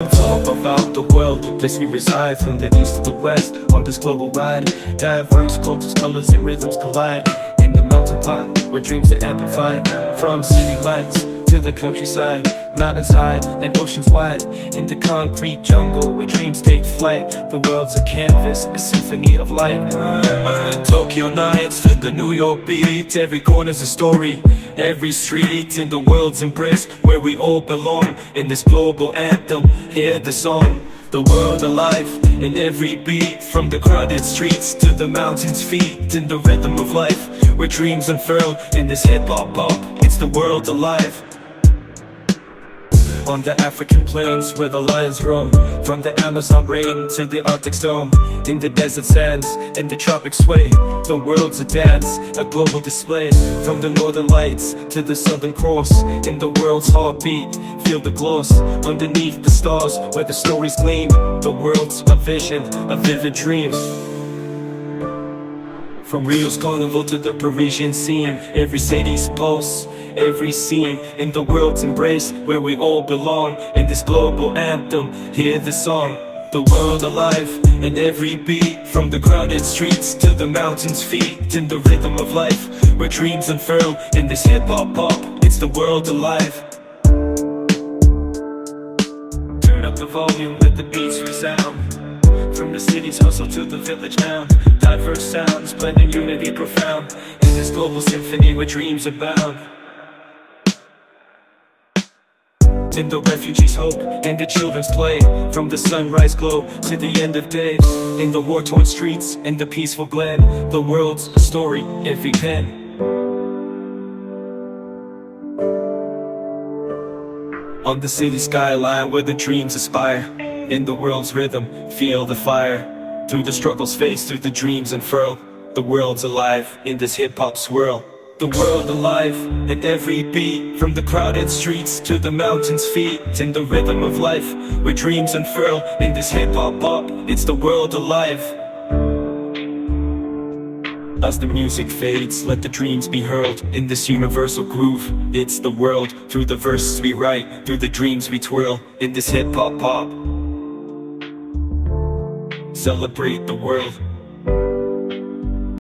Talk about the world, place we reside from the east to the west. On this global ride. Diverse cultures, colors, and rhythms collide. In the melting pot where dreams are amplified. From city lights to the countryside. Mountains high and oceans wide in the concrete jungle where dreams take flight. The world's a canvas, a symphony of light. Uh, Tokyo nights to the New York beat, every corner's a story. Every street in the world's embrace where we all belong in this global anthem. Hear the song, the world alive in every beat from the crowded streets to the mountains' feet in the rhythm of life where dreams unfurl in this hip hop pop. It's the world alive. On the African plains where the lions roam. From the Amazon rain to the Arctic storm. In the desert sands and the tropics sway The world's a dance, a global display. From the northern lights to the southern cross In the world's heartbeat, feel the gloss. Underneath the stars where the stories gleam The world's a vision, a vivid dream. From Rio's carnival to the Parisian scene Every city's pulse, every scene In the world's embrace where we all belong In this global anthem, hear the song. The world alive in every beat From the crowded streets to the mountains' feet In the rhythm of life where dreams unfurl In this hip-hop pop, it's the world alive. Turn up the volume, let the beats resound. From the city's hustle to the village now Diverse sounds, blending unity profound. In this global symphony where dreams abound In the refugees' hope and the children's play. From the sunrise glow to the end of day In the war-torn streets and the peaceful glen The world's a story, every pen On the city skyline where the dreams aspire. In the world's rhythm, feel the fire. Through the struggles faced, through the dreams unfurl The world's alive in this hip-hop swirl The world alive. At every beat From the crowded streets to the mountains' feet In the rhythm of life, where dreams unfurl In this hip-hop pop, it's the world alive. As the music fades, let the dreams be hurled In this universal groove, it's the world Through the verses we write, through the dreams we twirl In this hip-hop pop. Celebrate the world